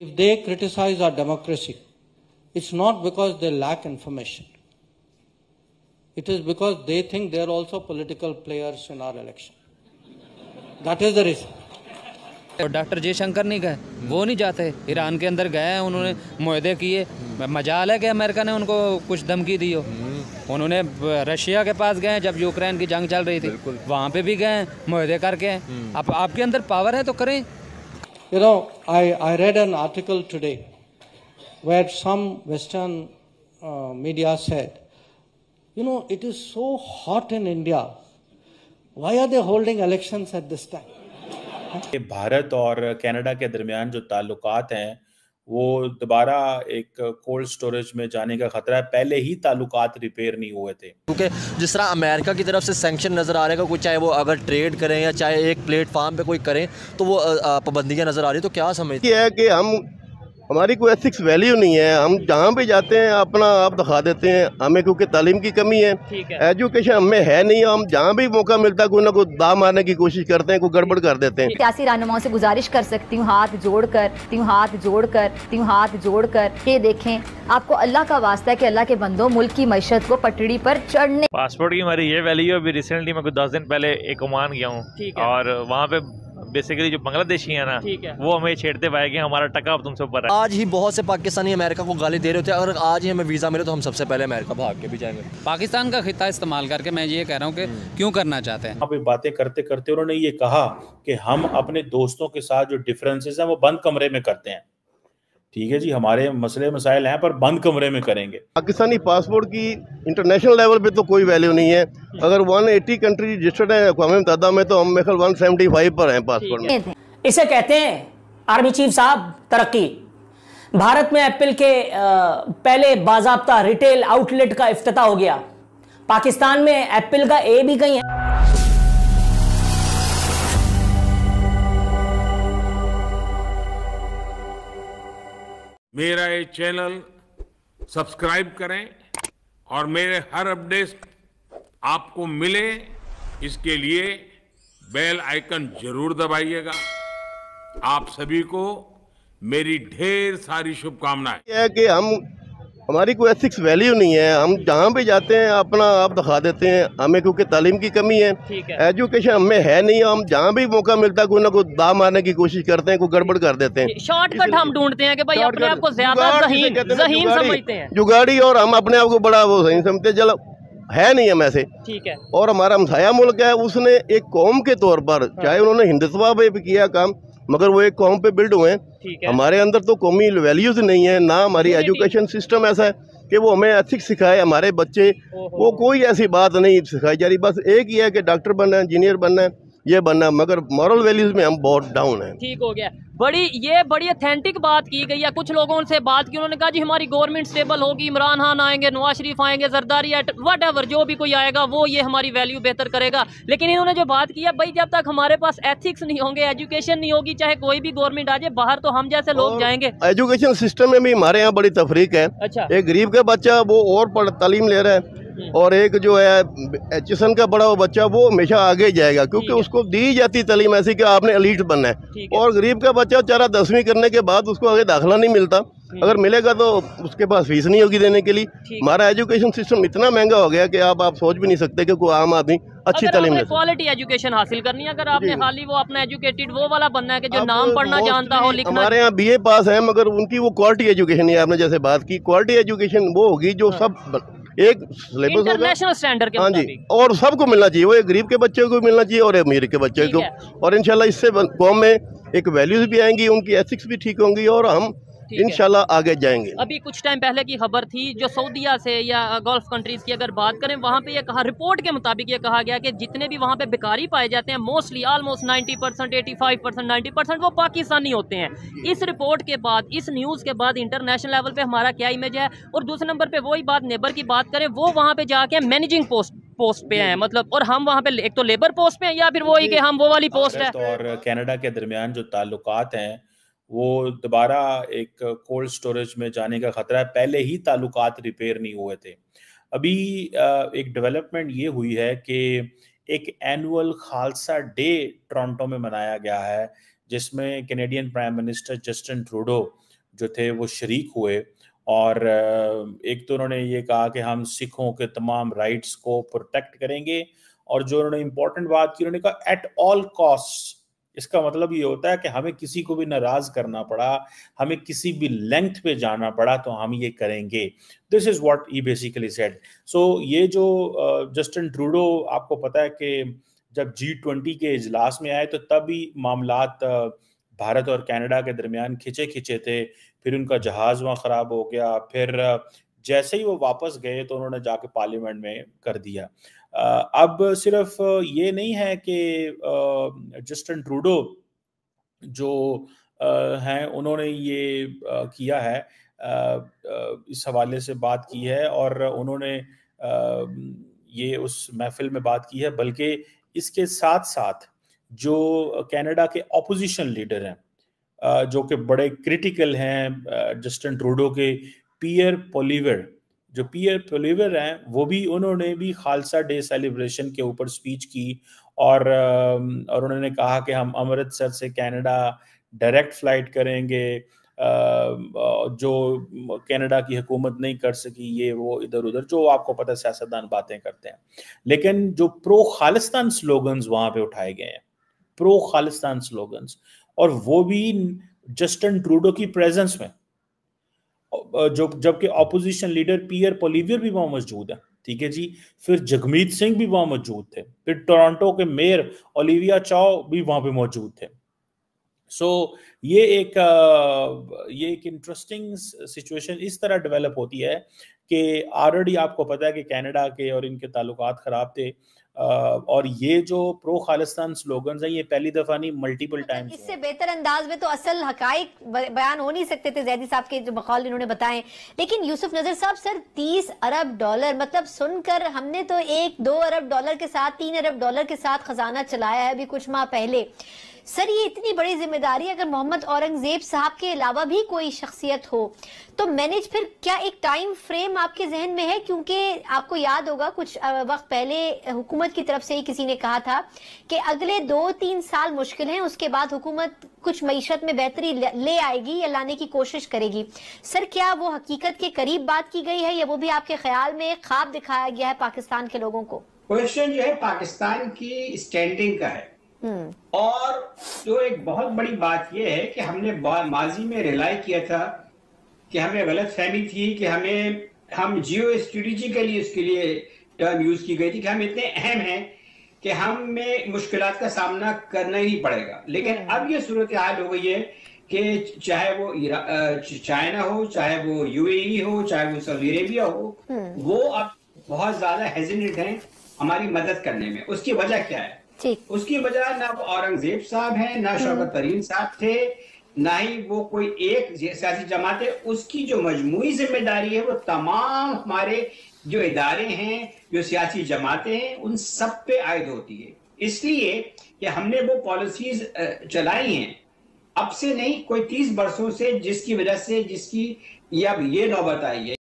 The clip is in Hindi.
If they criticize our democracy, it's not because they lack information. It is because they think they are also political players in our election. That is the reason. और डॉक्टर जयशंकर नहीं गए वो नहीं जाते ईरान के अंदर गए उन्होंने मुहदे किए मजाल है कि अमेरिका ने उनको कुछ धमकी दी हो उन्होंने रशिया के पास गए जब यूक्रेन की जंग चल रही थी वहाँ पे भी गए मुहदे करके अब आपके अंदर पावर है तो करें You know, I, I read an article today where some Western uh, media said, you know, it is so hot in India. Why are they holding elections at this time? Bharat और कनाडा के दरमियान जो ताल्लुकात हैं वो दोबारा एक कोल्ड स्टोरेज में जाने का खतरा है। पहले ही ताल्लुकात रिपेयर नहीं हुए थे। क्योंकि जिस तरह अमेरिका की तरफ़ से सेंक्शन नज़र आ रहे हैं कोई चाहे वो अगर ट्रेड करें या चाहे एक प्लेटफार्म पे कोई करें तो वो पाबंदियाँ नज़र आ रही तो क्या समझ है कि हम हमारी कोई एथिक्स वैल्यू नहीं है। हम जहाँ भी जाते हैं अपना आप दिखा देते हैं। हमें क्योंकि तालीम की कमी है, है। एजुकेशन हमें है नहीं। हम जहाँ भी मौका मिलता है कोई ना कोई दा मारने की कोशिश करते हैं कोई गड़बड़ कर देते हैं। सियासी रहनुमाओं से गुजारिश कर सकती हूँ हाथ जोड़ कर हूँ हाथ जोड़ कर हूँ हाथ जोड़ कर ये देखें आपको अल्लाह का वास्ता है कि अल्लाह के बंदो मुल्क की मैशत को पटड़ी पर चढ़ने पासपोर्ट की हमारी ये वैल्यू अभी रिसेंटली मैं कुछ दस दिन पहले एक ओमान गया हूँ। और वहाँ पे बेसिकली जो बांग्लादेशी है ना वो हमें छेड़ते पाए गए हमारा टका अब तुमसे ऊपर है। आज ही बहुत से पाकिस्तानी अमेरिका को गाली दे रहे थे हैं। अगर आज ही हमें वीज़ा मिले तो हम सबसे पहले अमेरिका भाग के भी जाएँगे। पाकिस्तान का खिता इस्तेमाल करके मैं ये कह रहा हूँ की क्यूँ क्यों करना चाहते हैं? अभी बातें करते करते उन्होंने ये कहा कि हम अपने दोस्तों के साथ जो डिफरेंसेज है वो बंद कमरे में करते हैं। ठीक है जी हमारे मसले मसाइल हैं पर बंद कमरे में करेंगे। पाकिस्तानी पासपोर्ट की इंटरनेशनल लेवल पे तो कोई वैल्यू नहीं है। अगर 180 कंट्री रजिस्टर्ड है अकवा मुतहदा में तो हम मेरे ख्याल 175 पर हैं पासपोर्ट में। इसे कहते हैं आर्मी चीफ साहब तरक्की। भारत में एप्पल के पहले बाजाबता रिटेल आउटलेट का अफ्ताह हो गया। पाकिस्तान में एप्पल का ए भी कहीं है। मेरा ये चैनल सब्सक्राइब करें और मेरे हर अपडेट आपको मिले, इसके लिए बेल आइकन ज़रूर दबाइएगा। आप सभी को मेरी ढेर सारी शुभकामनाएँ। है कि हम हमारी कोई एथिक्स वैल्यू नहीं है। हम जहाँ भी जाते हैं अपना आप दिखा देते हैं। हमें क्योंकि तालीम की कमी है, है। एजुकेशन हमें है नहीं। हम जहाँ भी मौका मिलता है कोई ना कोई दा मारने की कोशिश करते हैं कोई गड़बड़ कर देते हैं। शॉर्टकट हम ढूंढते हैं कि भाई अपने आप को ज़्यादा जहीन समझते हैं। जुगाड़ी और हम अपने आप को बड़ा वो सही समझते चलो है नहीं हम ऐसे। ठीक है। और हमारा हमसाया मुल्क है उसने एक कौम के तौर पर हाँ। चाहे उन्होंने हिंदुत्वा पे भी किया काम मगर वो एक कौम पे बिल्ड हुए हैं। हमारे अंदर तो कौमी वैल्यूज़ नहीं है ना हमारी एजुकेशन सिस्टम ऐसा है कि वो हमें एथिक्स सिखाए हमारे बच्चे वो कोई ऐसी बात नहीं सिखाई जा रही। बस एक ही है कि डॉक्टर बनना है इंजीनियर बनना है ये बनना है। मगर मॉरल वैल्यूज़ में हम बहुत डाउन है। ठीक हो गया। बड़ी ये बड़ी अथेंटिक बात की गई है। कुछ लोगों से बात की उन्होंने कहा जी हमारी गवर्नमेंट स्टेबल होगी इमरान खान आएँगे नवाज़ शरीफ आएँगे जरदारी वट एवर जो भी कोई आएगा वो ये हमारी वैल्यू बेहतर करेगा। लेकिन इन्होंने जो बात की है भाई जब तक हमारे पास एथिक्स नहीं होंगे एजुकेशन नहीं होगी चाहे कोई भी गवर्नमेंट आ जाए बाहर तो हम जैसे लोग जाएँगे। एजुकेशन सिस्टम में भी हमारे यहाँ बड़ी तफरीक है। अच्छा। एक गरीब का बच्चा वो और तालीम ले रहा है। और एक जो है एचएसएन का बड़ा वो बच्चा वो हमेशा आगे जाएगा क्योंकि उसको दी जाती तालीम ऐसी कि आपने अलीट बनना है। और गरीब का बच्चा चारा दसवीं करने के बाद उसको आगे दाखिला नहीं मिलता। अगर मिलेगा तो उसके पास फ़ीस नहीं होगी देने के लिए। हमारा एजुकेशन सिस्टम इतना महँगा हो गया कि आप आप सोच भी नहीं सकते कि कोई आम आदमी अच्छी तालीम क्वालिटी एजुकेशन हासिल करनी है अगर आपने खाली वो अपना एजुकेटेड वो वाला बनना है कि जो नाम पढ़ना जानता हो लिखना हमारे यहाँ बीए पास है मगर उनकी वो क्वालिटी एजुकेशन है आपने जैसे बात की क्वालिटी एजुकेशन वो होगी जो हाँ। सब एक सिलेबस इंटरनेशनल स्टैंडर्ड के हाँ जी और सबको मिलना चाहिए। वो एक गरीब के बच्चे को मिलना चाहिए और अमीर के बच्चे को। और इनशाला इससे कौम में एक वैल्यूज़ भी आएँगी उनकी एथिक्स भी ठीक होंगी और हम इनशाला आगे जाएँगे। अभी कुछ टाइम पहले की खबर थी जो सऊदिया से या गल्फ कंट्रीज़ की अगर बात करें वहाँ पे ये कहा रिपोर्ट के मुताबिक ये कहा गया कि जितने भी वहाँ पे भिकारी पाए जाते हैं mostly almost 90 percent eighty five percent ninety percent वो पाकिस्तानी होते हैं। इस रिपोर्ट के बाद इस न्यूज़ के बाद इंटरनेशनल लेवल पे हमारा क्या इमेज है? और दूसरे नंबर पे वही बात नेबर की बात करें वो वहाँ पे जाके मैनेजिंग पोस्ट पोस्ट पे हैं। मतलब और हम वहाँ पे एक तो लेबर पोस्ट पे हैं या फिर वही कि हम वो वाली पोस्ट है? और कनाडा के दरमियान जो ताल्लुकात हैं वो दोबारा एक कोल्ड स्टोरेज में जाने का खतरा है। पहले ही ताल्लुकात रिपेयर नहीं हुए थे। अभी एक डेवलपमेंट ये हुई है कि एक एनुअल खालसा डे टोरंटो में मनाया गया है, जिसमें Canadian prime minister Justin Trudeau जो थे वो शरीक हुए और एक तो उन्होंने ये कहा कि हम सिखों के तमाम राइट्स को प्रोटेक्ट करेंगे और जो उन्होंने इंपॉर्टेंट बात की, उन्होंने कहा, एट ऑल कॉस्ट इसका मतलब ये होता है कि हमें किसी को भी नाराज़ करना पड़ा, हमें किसी भी लेंथ पे जाना पड़ा तो हम ये करेंगे। This is what he basically said so ये जो जस्टिन ट्रूडो आपको पता है कि जब जी ट्वेंटी के इजलास में आए तो तभी मामलात भारत और कनाडा के दरमियान खिंचे खिंचे थे, फिर उनका जहाज़ वहाँ ख़राब हो गया, फिर जैसे ही वो वापस गए तो उन्होंने जाके पार्लियामेंट में कर दिया। अब सिर्फ़ ये नहीं है कि जस्टिन ट्रूडो जो हैं, उन्होंने ये किया है इस हवाले से बात की है और उन्होंने ये उस महफिल में बात की है, बल्कि इसके साथ साथ जो कनाडा के ऑपोजिशन लीडर हैं जो कि बड़े क्रिटिकल हैं जस्टिन ट्रूडो के, पियर पोलिवर जो पियर पोलिवर हैं, वो भी उन्होंने भी खालसा डे सेलिब्रेशन के ऊपर स्पीच की और और उन्होंने कहा कि हम अमृतसर से कनाडा डायरेक्ट फ़्लाइट करेंगे। जो कनाडा की हुकूमत नहीं कर सकी, ये वो इधर उधर जो आपको पता सियासतदान बातें करते हैं। लेकिन जो प्रो खालिस्तान स्लोगन्स वहाँ पे उठाए गए हैं प्रो खालिस्तान स्लोगन्स, और वो भी जस्टिन ट्रूडो की प्रेजेंस में। जो जबकि ऑपोजिशन लीडर पीयर पोलिवियर भी वहाँ मौजूद है ठीक है जी? फिर जगमीत सिंह भी वहाँ मौजूद थे फिर टोरंटो के मेयर ओलिविया चाओ भी वहाँ पे मौजूद थे। सो so, ये एक ये एक इंटरेस्टिंग सिचुएशन इस तरह डेवलप होती है कि ऑलरेडी आपको पता है कि कनाडा के और इनके ताल्लुकात ख़राब थे। और ये जो प्रो खालिस्तान स्लोगन है ये पहली दफ़ा नहीं मल्टीपल टाइम इससे बेहतर अंदाज में तो असल हक बयान हो नहीं सकते थे जैदी साहब के जो बकौल इन्होंने बताए। लेकिन यूसुफ नज़र साहब सर तीस अरब डॉलर मतलब सुनकर हमने तो एक दो अरब डॉलर के साथ तीन अरब डॉलर के साथ खजाना चलाया है अभी कुछ माह पहले। सर, ये इतनी बड़ी ज़िम्मेदारी अगर मोहम्मद औरंगज़ेब साहब के अलावा भी कोई शख्सियत हो तो मैनेज फिर क्या एक टाइम फ्रेम आपके जहन में है? क्योंकि आपको याद होगा, कुछ वक्त पहले हुकूमत की तरफ़ से ही किसी ने कहा था कि अगले दो तीन साल मुश्किल हैं, उसके बाद हुकूमत कुछ मीशत में बेहतरी ले आएगी या लाने की कोशिश करेगी। सर, क्या वो हकीकत के करीब बात की गई है या वो भी आपके ख्याल में ख्वाब दिखाया गया है पाकिस्तान के लोगों को? क्वेश्चन जो है, पाकिस्तान की स्टैंडिंग का है। और जो एक बहुत बड़ी बात यह है कि हमने माजी में रिलाई किया था कि हमें गलत फहमी थी कि हमें हम जियो स्ट्रेटेजिकली उसके लिए टर्म यूज़ की गई थी कि हम इतने अहम हैं कि हमें मुश्किल का सामना करना ही पड़ेगा लेकिन हम्म। अब ये सूरत हाल हो गई है कि चाहे वो चाइना हो चाहे वो यूएई हो चाहे वो सऊदी अरेबिया हो हम्म। वो अब बहुत ज़्यादा हेजिनेट हैं हमारी मदद करने में उसकी वजह क्या है उसकी वजह ना वो औरंगज़ेब साहब हैं ना हम्म। शौकत तरीन साहब थे ना ही वो कोई एक सियासी जमात है उसकी जो मजमुई ज़िम्मेदारी है वो तमाम हमारे जो इदारे हैं जो सियासी जमातें हैं उन सब पे आयद होती है। इसलिए कि हमने वो पॉलिसीज़ चलाई हैं। अब से नहीं कोई तीस बरसों से जिसकी वजह से जिसकी ये अब ये नौबत आई है